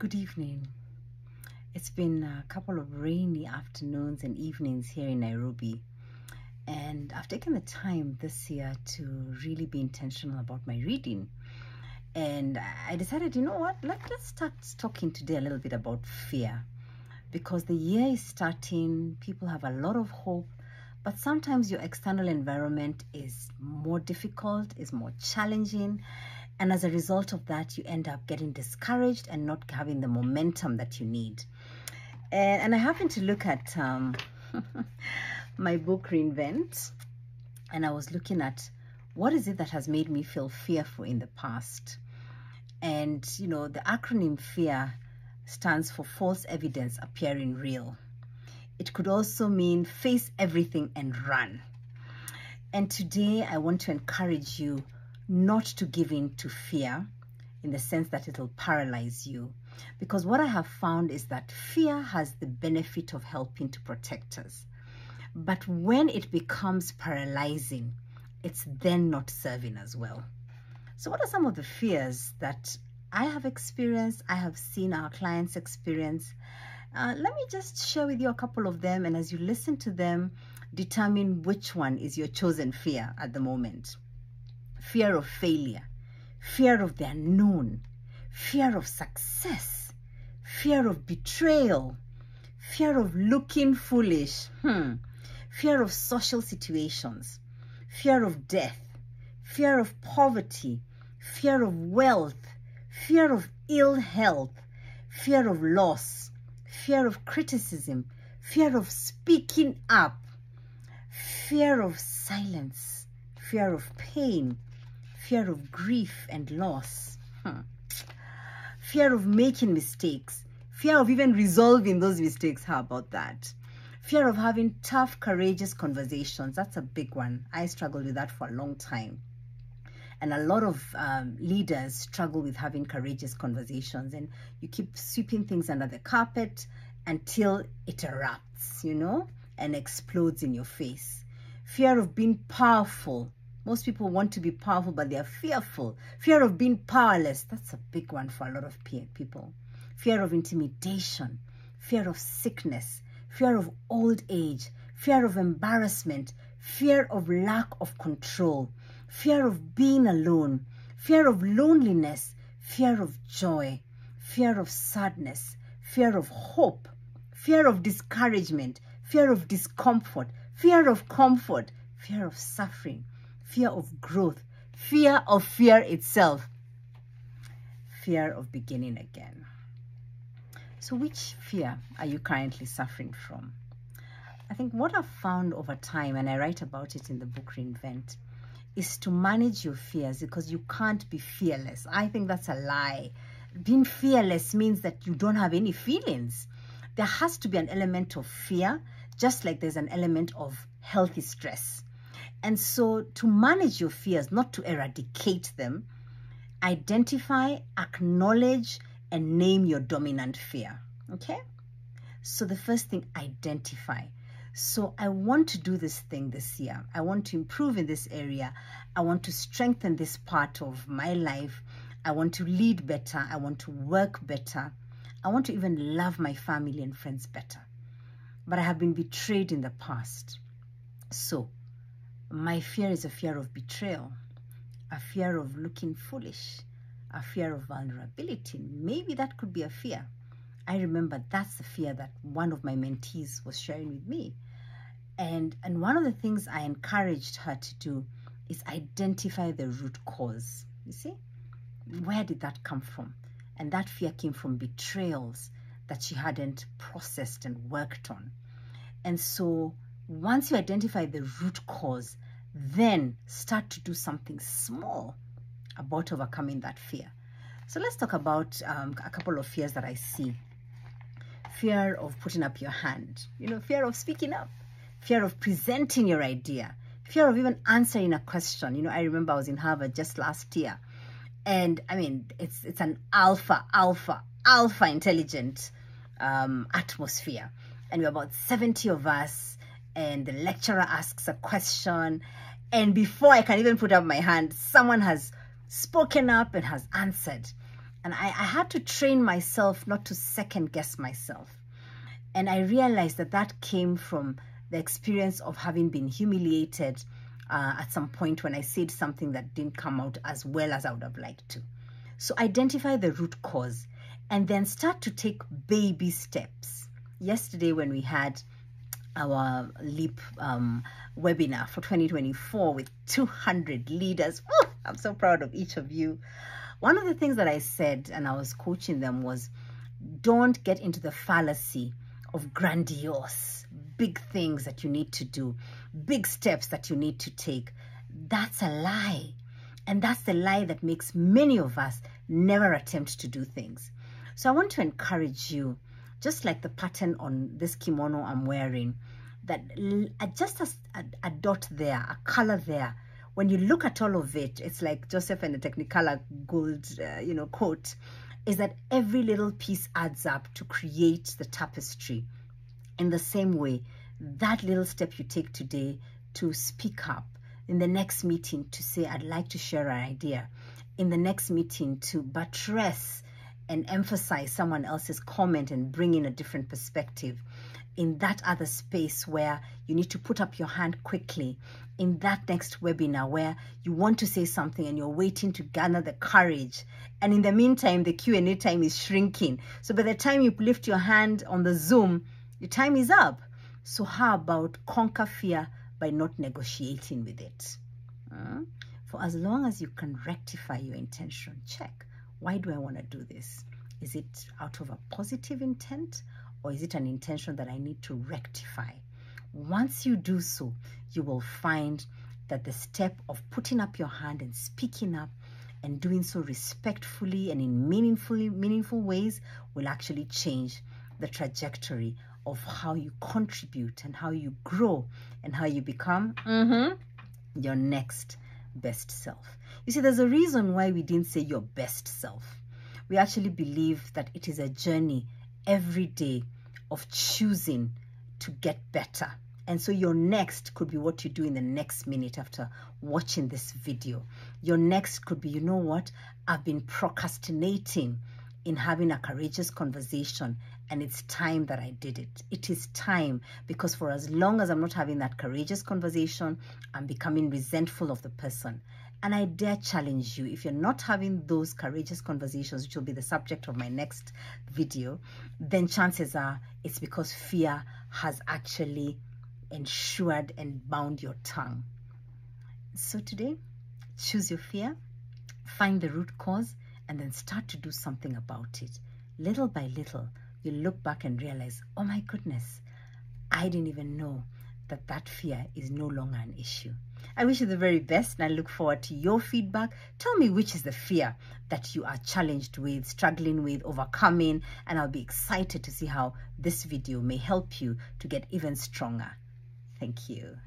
Good evening. It's been a couple of rainy afternoons and evenings here in Nairobi. And I've taken the time this year to really be intentional about my reading. And I decided, you know what, Let, let's start talking today a little bit about fear. Because the year is starting, people have a lot of hope, but sometimes your external environment is more difficult, is more challenging and as a result of that, you end up getting discouraged and not having the momentum that you need. And, and I happened to look at um, my book, Reinvent, and I was looking at what is it that has made me feel fearful in the past. And, you know, the acronym FEAR stands for false evidence appearing real. It could also mean face everything and run. And today I want to encourage you not to give in to fear in the sense that it'll paralyze you. Because what I have found is that fear has the benefit of helping to protect us. But when it becomes paralyzing, it's then not serving as well. So, what are some of the fears that I have experienced, I have seen our clients experience? Uh, let me just share with you a couple of them, and as you listen to them, determine which one is your chosen fear at the moment fear of failure, fear of the unknown, fear of success, fear of betrayal, fear of looking foolish, hmm. fear of social situations, fear of death, fear of poverty, fear of wealth, fear of ill health, fear of loss, fear of criticism, fear of speaking up, fear of silence, fear of pain, fear of grief and loss, fear of making mistakes, fear of even resolving those mistakes. How about that? Fear of having tough, courageous conversations. That's a big one. I struggled with that for a long time. And a lot of um, leaders struggle with having courageous conversations. And you keep sweeping things under the carpet until it erupts, you know, and explodes in your face. Fear of being powerful, most people want to be powerful, but they are fearful. Fear of being powerless. That's a big one for a lot of people. Fear of intimidation, fear of sickness, fear of old age, fear of embarrassment, fear of lack of control, fear of being alone, fear of loneliness, fear of joy, fear of sadness, fear of hope, fear of discouragement, fear of discomfort, fear of comfort, fear of suffering, fear of growth, fear of fear itself, fear of beginning again. So which fear are you currently suffering from? I think what I've found over time, and I write about it in the book Reinvent, is to manage your fears because you can't be fearless. I think that's a lie. Being fearless means that you don't have any feelings. There has to be an element of fear, just like there's an element of healthy stress. And so to manage your fears, not to eradicate them, identify, acknowledge, and name your dominant fear. Okay? So the first thing, identify. So I want to do this thing this year. I want to improve in this area. I want to strengthen this part of my life. I want to lead better. I want to work better. I want to even love my family and friends better. But I have been betrayed in the past. So my fear is a fear of betrayal, a fear of looking foolish, a fear of vulnerability. Maybe that could be a fear. I remember that's the fear that one of my mentees was sharing with me. And, and one of the things I encouraged her to do is identify the root cause. You see? Where did that come from? And that fear came from betrayals that she hadn't processed and worked on. And so once you identify the root cause, then start to do something small about overcoming that fear. So let's talk about um, a couple of fears that I see. Fear of putting up your hand, you know, fear of speaking up, fear of presenting your idea, fear of even answering a question. You know, I remember I was in Harvard just last year, and I mean, it's it's an alpha, alpha, alpha intelligent um, atmosphere, and we're about 70 of us and the lecturer asks a question and before I can even put up my hand, someone has spoken up and has answered. And I, I had to train myself not to second guess myself. And I realized that that came from the experience of having been humiliated uh, at some point when I said something that didn't come out as well as I would have liked to. So identify the root cause and then start to take baby steps. Yesterday, when we had our LEAP um, webinar for 2024 with 200 leaders, oh, I'm so proud of each of you. One of the things that I said and I was coaching them was don't get into the fallacy of grandiose, big things that you need to do, big steps that you need to take. That's a lie. And that's the lie that makes many of us never attempt to do things. So I want to encourage you, just like the pattern on this kimono I'm wearing, that just a, a, a dot there, a color there, when you look at all of it, it's like Joseph and the Technicolor gold, uh, you know, coat, is that every little piece adds up to create the tapestry. In the same way, that little step you take today to speak up, in the next meeting to say, I'd like to share an idea, in the next meeting to buttress and emphasize someone else's comment and bring in a different perspective. In that other space where you need to put up your hand quickly. In that next webinar where you want to say something and you're waiting to gather the courage. And in the meantime the q&a time is shrinking. So by the time you lift your hand on the zoom your time is up. So how about conquer fear by not negotiating with it? Uh, for as long as you can rectify your intention check why do i want to do this is it out of a positive intent or is it an intention that I need to rectify? Once you do so, you will find that the step of putting up your hand and speaking up and doing so respectfully and in meaningfully meaningful ways will actually change the trajectory of how you contribute and how you grow and how you become mm-hmm, your next best self. You see, there's a reason why we didn't say your best self. We actually believe that it is a journey every day of choosing to get better. And so your next could be what you do in the next minute after watching this video. Your next could be, you know what? I've been procrastinating in having a courageous conversation and it's time that I did it. It is time because for as long as I'm not having that courageous conversation, I'm becoming resentful of the person. And I dare challenge you, if you're not having those courageous conversations, which will be the subject of my next video, then chances are it's because fear has actually ensured and bound your tongue. So today, choose your fear, find the root cause, and then start to do something about it. Little by little, you look back and realize, oh my goodness, I didn't even know that that fear is no longer an issue. I wish you the very best and I look forward to your feedback. Tell me which is the fear that you are challenged with, struggling with, overcoming, and I'll be excited to see how this video may help you to get even stronger. Thank you.